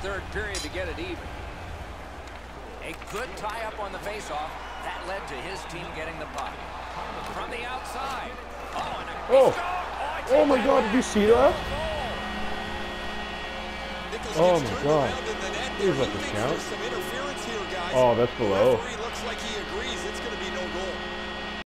third period to get it even. A good tie-up on the face-off That led to his team getting the puck. From the outside. Oh, Oh. Oh, oh my god, did you see that? Oh my God. around in the count. Oh, that's below.